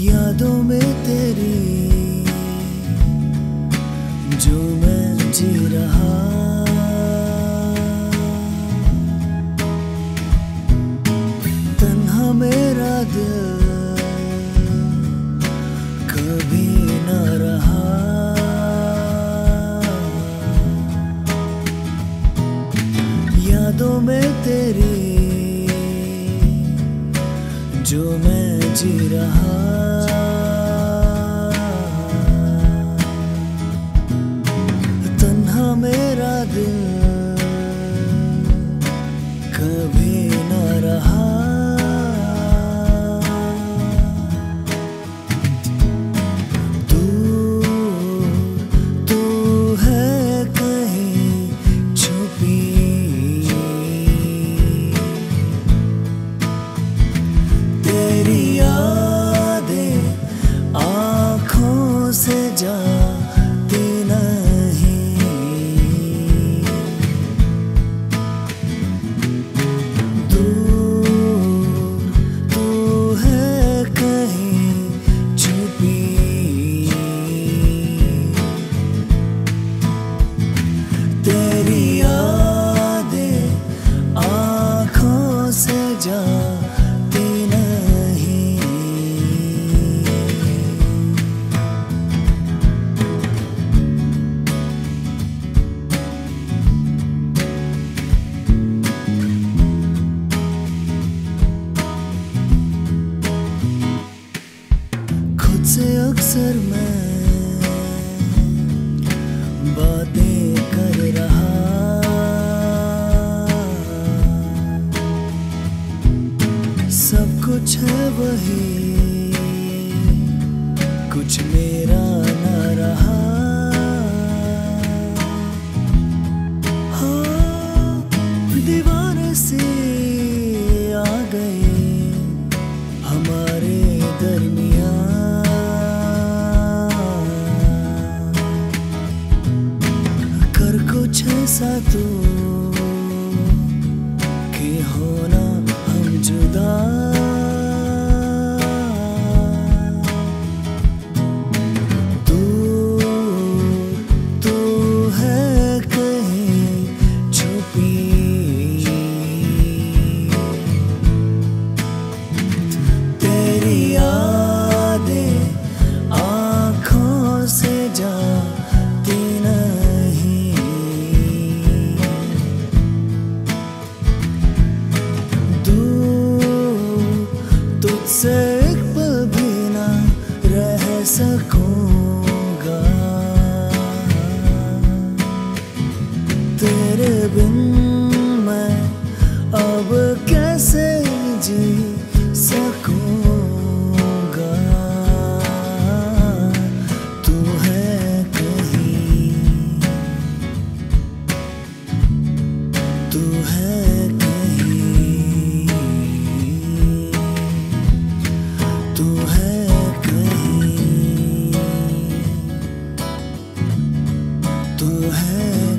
यादों में तेरी, जो मैं जी रहा। तन्हा मेरा दिल कभी न रहा। यादों में तेरी, जो मैं जी रहा। से में मैं बातें कर रहा सब कुछ है वही कुछ मेरा तुझसे एक पल भी ना रह सकूँगा। तेरे बिन मैं अब कैसे जी सकूँगा? तू है कहीं, तू है तू है।